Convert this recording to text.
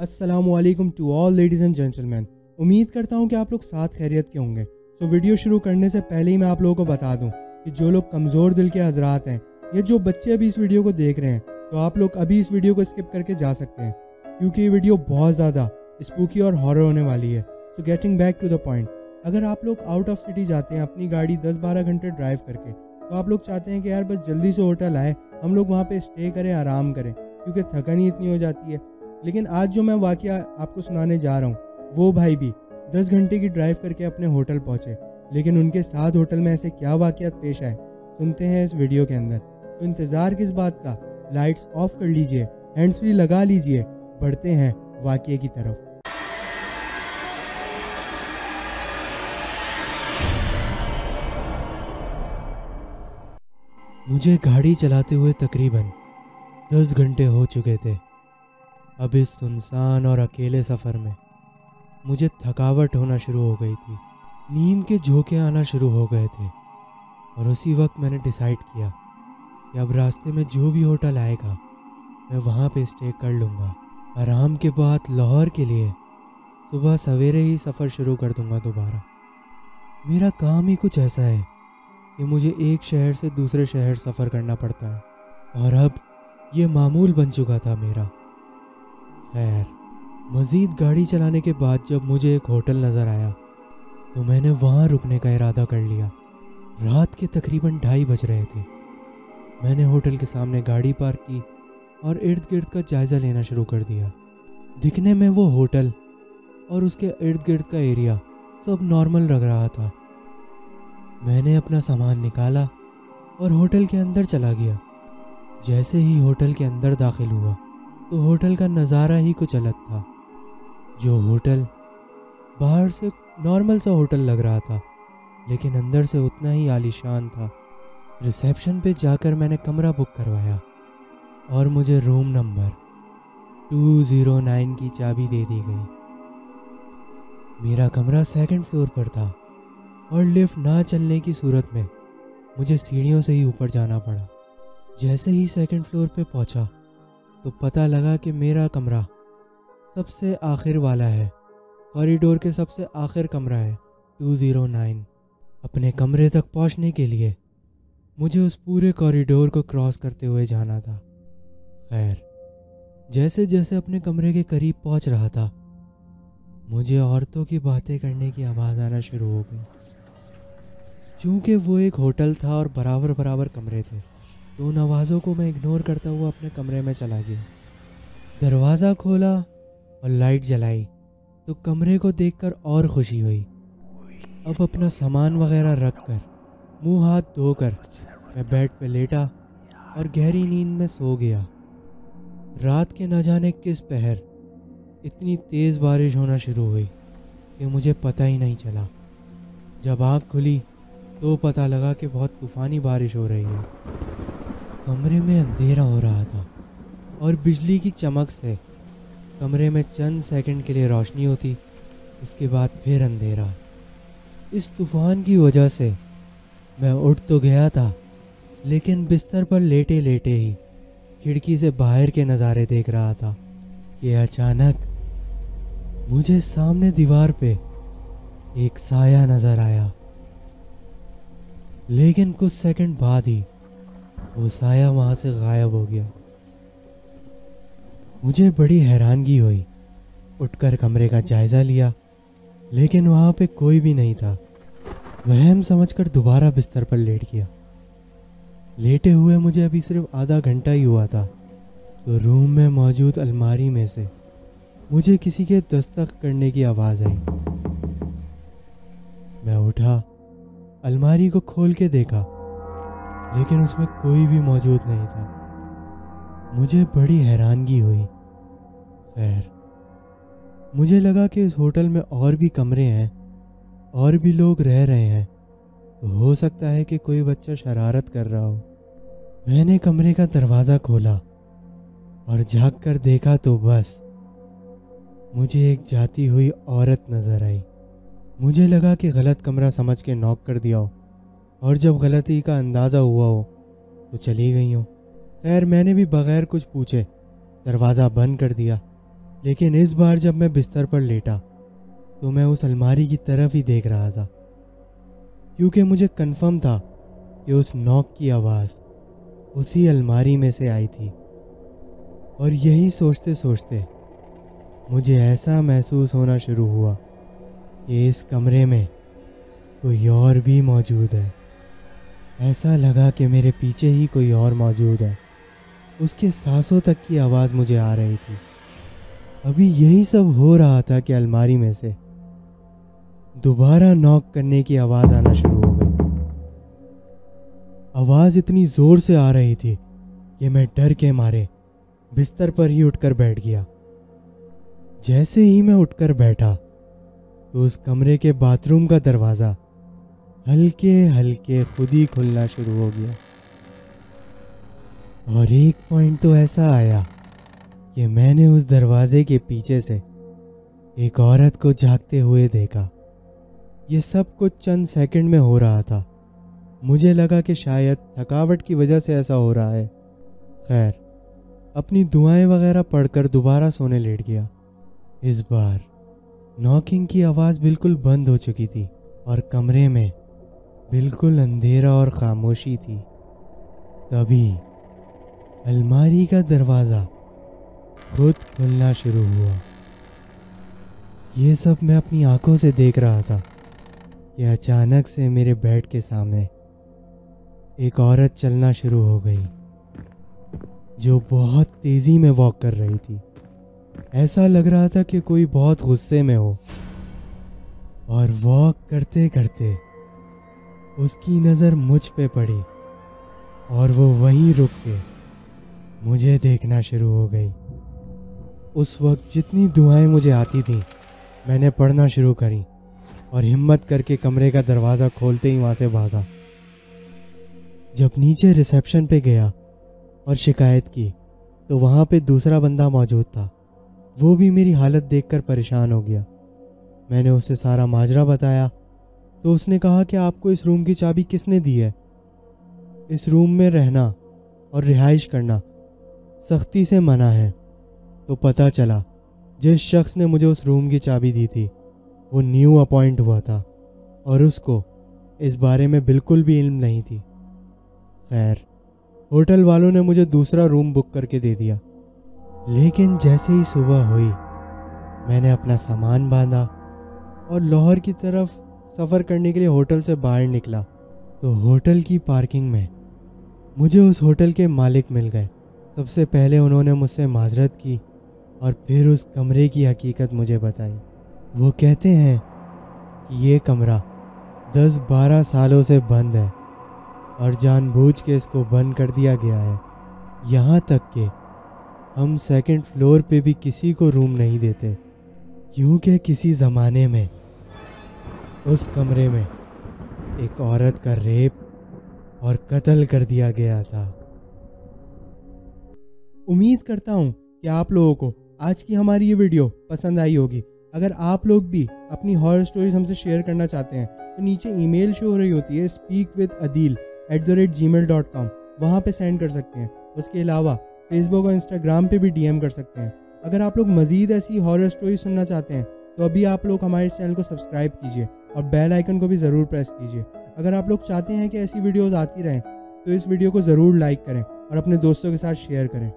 Aslam to all ladies and gentleman उम्मीद करता हूँ कि आप लोग साथ खैरियत के होंगे। तो वीडियो शुरू करने से पहले ही मैं आप लोगों को बता दूँ कि जो लोग कमज़ोर दिल के हजरात हैं, या जो बच्चे अभी इस वीडियो को देख रहे हैं तो आप लोग अभी इस वीडियो को स्किप करके जा सकते हैं। क्योंकि ये वीडियो बहुत ज़्यादा स्पूकी और हॉरर होने वाली है। So getting back to the point अगर आप लोग आउट ऑफ़ सिटी जाते हैं, अपनी गाड़ी 10-12 घंटे ड्राइव करके तो आप लोग चाहते हैं कि यार बस जल्दी से होटल आए, हम लोग वहाँ पे स्टे करें, आराम करें, क्योंकि थकन ही इतनी हो जाती है। लेकिन आज जो मैं वाक़ आपको सुनाने जा रहा हूँ, वो भाई भी दस घंटे की ड्राइव करके अपने होटल पहुँचे। लेकिन उनके साथ होटल में ऐसे क्या वाक़ पेश आए, सुनते हैं इस वीडियो के अंदर। तो इंतज़ार किस बात का? लाइट्स ऑफ़ कर लीजिए हैंड्स फ्री लगा लीजिए, बढ़ते हैं वाक़े की तरफ़। मुझे गाड़ी चलाते हुए तकरीबन दस घंटे हो चुके थे। अब इस सुनसान और अकेले सफ़र में मुझे थकावट होना शुरू हो गई थी। नींद के झोंके आना शुरू हो गए थे और उसी वक्त मैंने डिसाइड किया कि अब रास्ते में जो भी होटल आएगा, मैं वहाँ पे स्टे कर लूँगा। आराम के बाद लाहौर के लिए सुबह सवेरे ही सफ़र शुरू कर दूँगा दोबारा। मेरा काम ही कुछ ऐसा है कि मुझे एक शहर से दूसरे शहर सफ़र करना पड़ता है। और अब ये मामूल बन चुका था मेरा। खैर, मज़ीद गाड़ी चलाने के बाद जब मुझे एक होटल नज़र आया तो मैंने वहाँ रुकने का इरादा कर लिया। रात के तकरीबन ढाई बज रहे थे। मैंने होटल के सामने गाड़ी पार्क की और इर्द गिर्द का जायज़ा लेना शुरू कर दिया। दिखने में वो होटल और उसके इर्द गिर्द का एरिया सब नॉर्मल लग रहा था। मैंने अपना सामान निकाला और होटल के अंदर चला गया। जैसे ही होटल के अंदर दाखिल हुआ तो होटल का नज़ारा ही कुछ अलग था। जो होटल बाहर से नॉर्मल सा होटल लग रहा था, लेकिन अंदर से उतना ही आलीशान था। रिसेप्शन पे जाकर मैंने कमरा बुक करवाया और मुझे रूम नंबर 209 की चाबी दे दी गई। मेरा कमरा सेकंड फ्लोर पर था और लिफ्ट ना चलने की सूरत में मुझे सीढ़ियों से ही ऊपर जाना पड़ा। जैसे ही सेकंड फ्लोर पे पहुँचा तो पता लगा कि मेरा कमरा सबसे आखिर वाला है। कॉरिडोर के सबसे आखिर कमरा है 209 अपने कमरे तक पहुँचने के लिए मुझे उस पूरे कॉरिडोर को क्रॉस करते हुए जाना था। खैर, जैसे जैसे अपने कमरे के करीब पहुँच रहा था, मुझे औरतों की बातें करने की आवाज़ आना शुरू हो गई। चूँकि वो एक होटल था और बराबर बराबर कमरे थे उन आवाज़ों को मैं इग्नोर करता हुआ अपने कमरे में चला गया। दरवाज़ा खोला और लाइट जलाई तो कमरे को देखकर और खुशी हुई। अब अपना सामान वगैरह रख कर, मुँह हाथ धोकर, मैं बेड पे लेटा और गहरी नींद में सो गया। रात के न जाने किस पहर इतनी तेज़ बारिश होना शुरू हुई कि मुझे पता ही नहीं चला। जब आँख खुली तो पता लगा कि बहुत तूफ़ानी बारिश हो रही है। कमरे में अंधेरा हो रहा था और बिजली की चमक से कमरे में चंद सेकंड के लिए रोशनी होती, उसके बाद फिर अंधेरा। इस तूफ़ान की वजह से मैं उठ तो गया था, लेकिन बिस्तर पर लेटे लेटे ही खिड़की से बाहर के नज़ारे देख रहा था कि अचानक मुझे सामने दीवार पे एक साया नज़र आया। लेकिन कुछ सेकंड बाद ही वो साया वहाँ से गायब हो गया। मुझे बड़ी हैरानगी हुई। उठकर कमरे का जायज़ा लिया, लेकिन वहाँ पे कोई भी नहीं था। वहम समझकर दोबारा बिस्तर पर लेट गया। लेटे हुए मुझे अभी सिर्फ़ आधा घंटा ही हुआ था। तो रूम में मौजूद अलमारी में से मुझे किसी के दस्तक करने की आवाज़ आई। मैं उठा, अलमारी को खोल के देखा। लेकिन उसमें कोई भी मौजूद नहीं था। मुझे बड़ी हैरानगी हुई। खैर, मुझे लगा कि इस होटल में और भी कमरे हैं, और भी लोग रह रहे हैं। तो हो सकता है कि कोई बच्चा शरारत कर रहा हो। मैंने कमरे का दरवाज़ा खोला और झाँक कर देखा तो बस, मुझे एक जाती हुई औरत नज़र आई। मुझे लगा कि गलत कमरा समझ के नॉक कर दिया हो। और जब गलती का अंदाज़ा हुआ हो तो चली गई हो। खैर, मैंने भी बग़ैर कुछ पूछे, दरवाज़ा बंद कर दिया। लेकिन इस बार जब मैं बिस्तर पर लेटा तो मैं उस अलमारी की तरफ़ ही देख रहा था। क्योंकि मुझे कन्फर्म था कि उस नॉक की आवाज़ उसी अलमारी में से आई थी। और यही सोचते सोचते मुझे ऐसा महसूस होना शुरू हुआ कि इस कमरे में कोई और भी मौजूद है। ऐसा लगा कि मेरे पीछे ही कोई और मौजूद है। उसके सांसों तक की आवाज़ मुझे आ रही थी। अभी यही सब हो रहा था कि अलमारी में से दोबारा नॉक करने की आवाज़ आना शुरू हो गई। आवाज़ इतनी ज़ोर से आ रही थी कि मैं डर के मारे बिस्तर पर ही उठकर बैठ गया। जैसे ही मैं उठकर बैठा तो उस कमरे के बाथरूम का दरवाज़ा हल्के हल्के खुद ही खुलना शुरू हो गया। और एक पॉइंट तो ऐसा आया कि मैंने उस दरवाजे के पीछे से एक औरत को जागते हुए देखा। ये सब कुछ चंद सेकंड में हो रहा था। मुझे लगा कि शायद थकावट की वजह से ऐसा हो रहा है। खैर, अपनी दुआएँ वगैरह पढ़कर दोबारा सोने लेट गया। इस बार नॉकिंग की आवाज़ बिल्कुल बंद हो चुकी थी और कमरे में बिल्कुल अंधेरा और खामोशी थी। तभी अलमारी का दरवाज़ा खुद खुलना शुरू हुआ। ये सब मैं अपनी आँखों से देख रहा था कि अचानक से मेरे बेड के सामने एक औरत चलना शुरू हो गई, जो बहुत तेज़ी में वॉक कर रही थी। ऐसा लग रहा था कि कोई बहुत गुस्से में हो। और वॉक करते करते उसकी नज़र मुझ पे पड़ी और वो वहीं रुक के मुझे देखना शुरू हो गई। उस वक्त जितनी दुआएँ मुझे आती थी, मैंने पढ़ना शुरू करी और हिम्मत करके कमरे का दरवाज़ा खोलते ही वहाँ से भागा। जब नीचे रिसेप्शन पे गया और शिकायत की तो वहाँ पे दूसरा बंदा मौजूद था। वो भी मेरी हालत देखकर परेशान हो गया। मैंने उसे सारा माजरा बताया तो उसने कहा कि आपको इस रूम की चाबी किसने दी है? इस रूम में रहना और रिहाइश करना सख्ती से मना है। तो पता चला, जिस शख्स ने मुझे उस रूम की चाबी दी थी, वो न्यू अपॉइंट हुआ था और उसको इस बारे में बिल्कुल भी इल्म नहीं थी। खैर, होटल वालों ने मुझे दूसरा रूम बुक करके दे दिया। लेकिन जैसे ही सुबह हुई, मैंने अपना सामान बांधा और लाहौर की तरफ़ सफ़र करने के लिए होटल से बाहर निकला। तो होटल की पार्किंग में मुझे उस होटल के मालिक मिल गए। सबसे पहले उन्होंने मुझसे माजरत की और फिर उस कमरे की हकीकत मुझे बताई। वो कहते हैं कि ये कमरा दस बारह सालों से बंद है और जानबूझ के इसको बंद कर दिया गया है। यहाँ तक कि हम सेकंड फ्लोर पे भी किसी को रूम नहीं देते, क्योंकि किसी ज़माने में उस कमरे में एक औरत का रेप और कत्ल कर दिया गया था। उम्मीद करता हूँ कि आप लोगों को आज की हमारी ये वीडियो पसंद आई होगी। अगर आप लोग भी अपनी हॉरर स्टोरीज हमसे शेयर करना चाहते हैं तो नीचे ईमेल शो हो रही होती है speak with Adeel at the rate gmail dot com वहाँ पर सेंड कर सकते हैं। उसके अलावा फेसबुक और इंस्टाग्राम पे भी डीएम कर सकते हैं। अगर आप लोग मज़ीद ऐसी हॉरर स्टोरी सुनना चाहते हैं तो अभी आप लोग हमारे चैनल को सब्सक्राइब कीजिए। और बेल आइकन को भी ज़रूर प्रेस कीजिए। अगर आप लोग चाहते हैं कि ऐसी वीडियोज़ आती रहें तो इस वीडियो को ज़रूर लाइक करें और अपने दोस्तों के साथ शेयर करें।